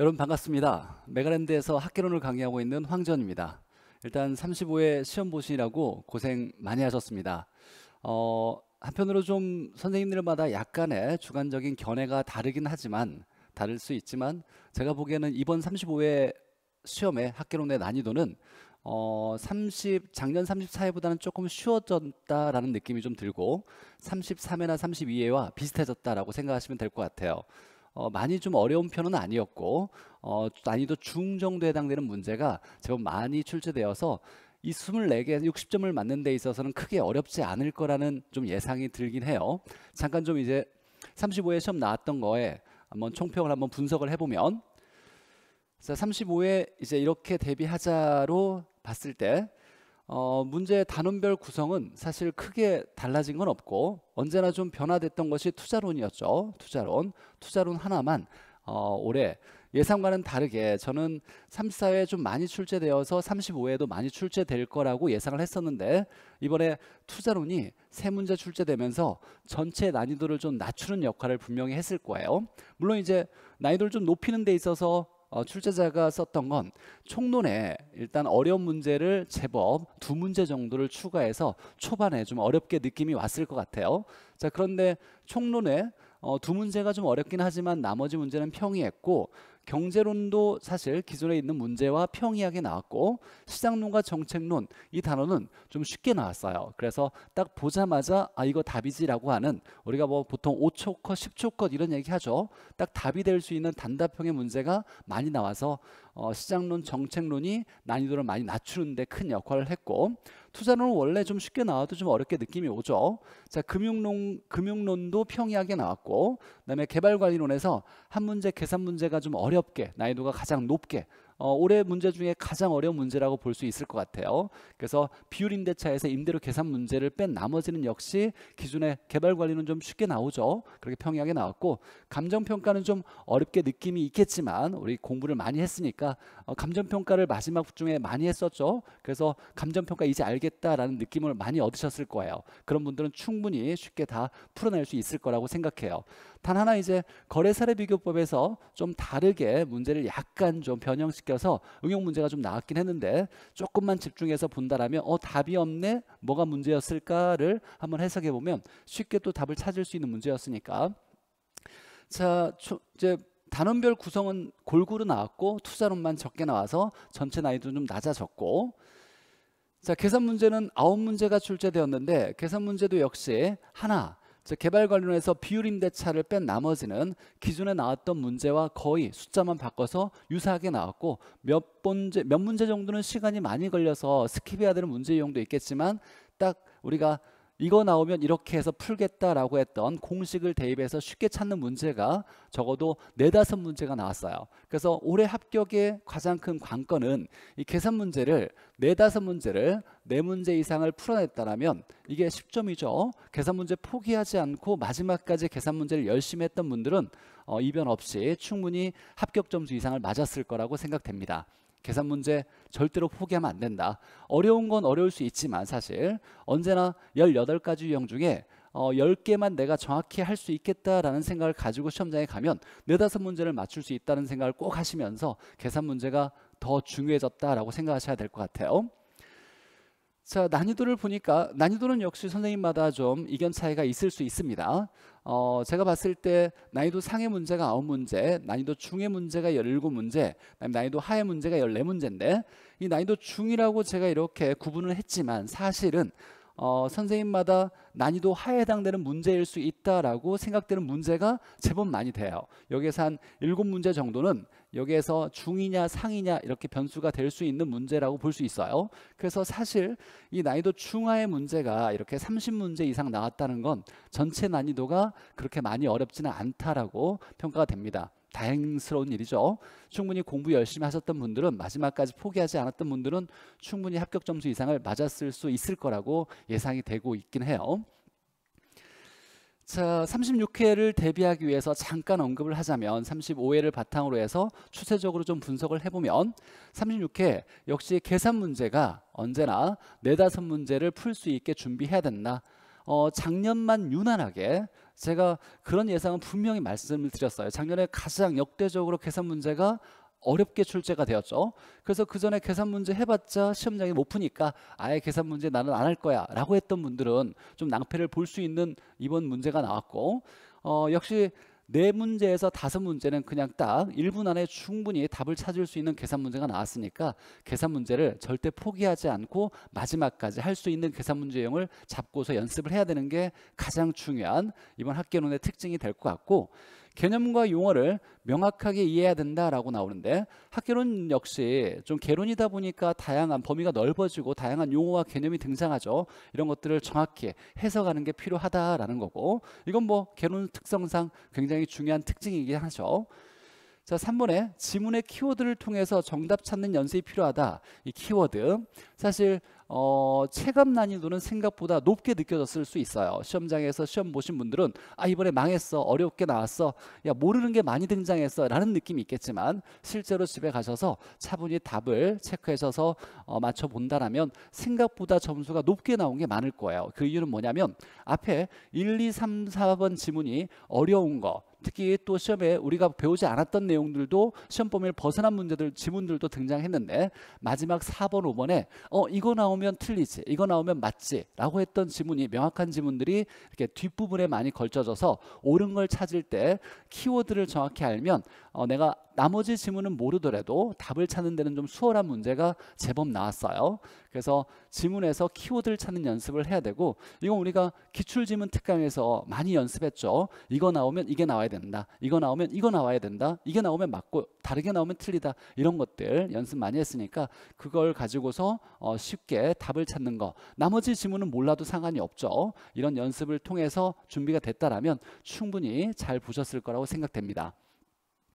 여러분 반갑습니다. 메가랜드에서 학개론을 강의하고 있는 황전입니다. 일단 35회 시험 보시라고 고생 많이 하셨습니다. 어, 한편으로 좀 선생님들마다 약간의 주관적인 견해가 다르긴 하지만 다를 수 있지만 제가 보기에는 이번 35회 시험의 학개론의 난이도는 어, 30 작년 34회보다는 조금 쉬워졌다라는 느낌이 좀 들고 33회나 32회와 비슷해졌다라고 생각하시면 될 것 같아요. 어, 많이 좀 어려운 편은 아니었고 어, 난이도 중 정도에 해당되는 문제가 제법 많이 출제되어서 이 24개 60점을 맞는 데 있어서는 크게 어렵지 않을 거라는 좀 예상이 들긴 해요. 잠깐 좀 이제 35회 시험 나왔던 거에 한번 총평을 한번 분석을 해보면 자 35회 이제 이렇게 대비하자로 봤을 때 어, 문제 단원별 구성은 사실 크게 달라진 건 없고 언제나 좀 변화됐던 것이 투자론이었죠. 투자론. 투자론 하나만 어, 올해 예상과는 다르게 저는 34회 좀 많이 출제되어서 35회도 많이 출제될 거라고 예상을 했었는데 이번에 투자론이 세 문제 출제되면서 전체 난이도를 좀 낮추는 역할을 분명히 했을 거예요. 물론 이제 난이도를 좀 높이는 데 있어서 어, 출제자가 썼던 건 총론에 일단 어려운 문제를 제법 두 문제 정도를 추가해서 초반에 좀 어렵게 느낌이 왔을 것 같아요. 자 그런데 총론에 어, 두 문제가 좀 어렵긴 하지만 나머지 문제는 평이했고 경제론도 사실 기존에 있는 문제와 평이하게 나왔고 시장론과 정책론 이 단어는 좀 쉽게 나왔어요. 그래서 딱 보자마자 아 이거 답이지라고 하는 우리가 뭐 보통 5초 컷, 10초 컷 이런 얘기 하죠. 딱 답이 될 수 있는 단답형의 문제가 많이 나와서 어, 시장론, 정책론이 난이도를 많이 낮추는데 큰 역할을 했고 투자론은 원래 좀 쉽게 나와도 좀 어렵게 느낌이 오죠. 자, 금융론 금융론도 평이하게 나왔고 그다음에 개발관리론에서 한 문제 계산 문제가 좀 어 렵게 난이도가 가장 높게 어, 올해 문제 중에 가장 어려운 문제라고 볼 수 있을 것 같아요. 그래서 비율 임대차에서 임대료 계산 문제를 뺀 나머지는 역시 기존의 개발 관리는 좀 쉽게 나오죠. 그렇게 평이하게 나왔고 감정 평가는 좀 어렵게 느낌이 있겠지만 우리 공부를 많이 했으니까 어, 감정 평가를 마지막 중에 많이 했었죠. 그래서 감정 평가 이제 알겠다라는 느낌을 많이 얻으셨을 거예요. 그런 분들은 충분히 쉽게 다 풀어낼 수 있을 거라고 생각해요. 단 하나 이제 거래 사례 비교법에서 좀 다르게 문제를 약간 좀 변형시켜 서 응용 문제가 좀 나왔긴 했는데 조금만 집중해서 본다라면 어 답이 없네? 뭐가 문제였을까를 한번 해석해 보면 쉽게 또 답을 찾을 수 있는 문제였으니까. 자 이제 단원별 구성은 골고루 나왔고 투자론만 적게 나와서 전체 나이도 좀 낮아졌고. 자 계산 문제는 아홉 문제가 출제되었는데 계산 문제도 역시 하나 개발 관련해서 비율 임대차를 뺀 나머지는 기존에 나왔던 문제와 거의 숫자만 바꿔서 유사하게 나왔고 몇 문제 몇 문제 정도는 시간이 많이 걸려서 스킵해야 되는 문제 유형도 있겠지만 딱 우리가 이거 나오면 이렇게 해서 풀겠다라고 했던 공식을 대입해서 쉽게 찾는 문제가 적어도 네다섯 문제가 나왔어요. 그래서 올해 합격의 가장 큰 관건은 이 계산 문제를 네다섯 문제를 네 문제 이상을 풀어냈다라면 이게 10점이죠. 계산 문제 포기하지 않고 마지막까지 계산 문제를 열심히 했던 분들은 어, 이변 없이 충분히 합격 점수 이상을 맞았을 거라고 생각됩니다. 계산 문제 절대로 포기하면 안 된다. 어려운 건 어려울 수 있지만 사실 언제나 18가지 유형 중에 어, 10개만 내가 정확히 할 수 있겠다라는 생각을 가지고 시험장에 가면 네다섯 문제를 맞출 수 있다는 생각을 꼭 하시면서 계산 문제가 더 중요해졌다라고 생각하셔야 될 것 같아요. 자 난이도를 보니까 난이도는 역시 선생님마다 좀 이견 차이가 있을 수 있습니다. 어, 제가 봤을 때 난이도 상의 문제가 9문제, 난이도 중의 문제가 17문제, 난이도 하의 문제가 14문제인데 이 난이도 중이라고 제가 이렇게 구분을 했지만 사실은 어, 선생님마다 난이도 하에 해당되는 문제일 수 있다라고 생각되는 문제가 제법 많이 돼요. 여기에서 한 7문제 정도는 여기에서 중이냐 상이냐 이렇게 변수가 될 수 있는 문제라고 볼 수 있어요. 그래서 사실 이 난이도 중하의 문제가 이렇게 30문제 이상 나왔다는 건 전체 난이도가 그렇게 많이 어렵지는 않다라고 평가가 됩니다. 다행스러운 일이죠. 충분히 공부 열심히 하셨던 분들은 마지막까지 포기하지 않았던 분들은 충분히 합격 점수 이상을 맞았을 수 있을 거라고 예상이 되고 있긴 해요. 자, 36회를 대비하기 위해서 잠깐 언급을 하자면 35회를 바탕으로 해서 추세적으로 좀 분석을 해보면 36회 역시 계산 문제가 언제나 네다섯 문제를 풀 수 있게 준비해야 된다. 어, 작년만 유난하게 제가 그런 예상은 분명히 말씀을 드렸어요. 작년에 가장 역대적으로 계산 문제가 어렵게 출제가 되었죠. 그래서 그 전에 계산 문제 해봤자 시험장에 못 푸니까 아예 계산 문제 나는 안 할 거야 라고 했던 분들은 좀 낭패를 볼 수 있는 이번 문제가 나왔고 어, 역시 네 문제에서 다섯 문제는 그냥 딱 1분 안에 충분히 답을 찾을 수 있는 계산 문제가 나왔으니까 계산 문제를 절대 포기하지 않고 마지막까지 할 수 있는 계산 문제 유형을 잡고서 연습을 해야 되는 게 가장 중요한 이번 학계론의 특징이 될 것 같고 개념과 용어를 명확하게 이해해야 된다라고 나오는데 학개론 역시 좀 개론이다 보니까 다양한 범위가 넓어지고 다양한 용어와 개념이 등장하죠. 이런 것들을 정확히 해석하는 게 필요하다라는 거고 이건 뭐 개론 특성상 굉장히 중요한 특징이긴 하죠. 자, 3번에 지문의 키워드를 통해서 정답 찾는 연습이 필요하다. 이 키워드. 사실 어, 체감 난이도는 생각보다 높게 느껴졌을 수 있어요. 시험장에서 시험 보신 분들은 아 이번에 망했어 어렵게 나왔어 야 모르는 게 많이 등장했어 라는 느낌이 있겠지만 실제로 집에 가셔서 차분히 답을 체크하셔서 어, 맞춰본다라면 생각보다 점수가 높게 나온 게 많을 거예요. 그 이유는 뭐냐면 앞에 1, 2, 3, 4번 지문이 어려운 거 특히 또 시험에 우리가 배우지 않았던 내용들도 시험 범위를 벗어난 문제들 지문들도 등장했는데 마지막 4번 5번에 어 이거 나오면 틀리지 이거 나오면 맞지 라고 했던 지문이 명확한 지문들이 이렇게 뒷부분에 많이 걸쳐져서 옳은 걸 찾을 때 키워드를 정확히 알면 어 내가 나머지 지문은 모르더라도 답을 찾는 데는 좀 수월한 문제가 제법 나왔어요. 그래서 지문에서 키워드를 찾는 연습을 해야 되고 이건 우리가 기출지문 특강에서 많이 연습했죠. 이거 나오면 이게 나와야 된다. 이거 나오면 이거 나와야 된다. 이게 나오면 맞고 다르게 나오면 틀리다. 이런 것들 연습 많이 했으니까 그걸 가지고서 어 쉽게 답을 찾는 거. 나머지 지문은 몰라도 상관이 없죠. 이런 연습을 통해서 준비가 됐다라면 충분히 잘 보셨을 거라고 생각됩니다.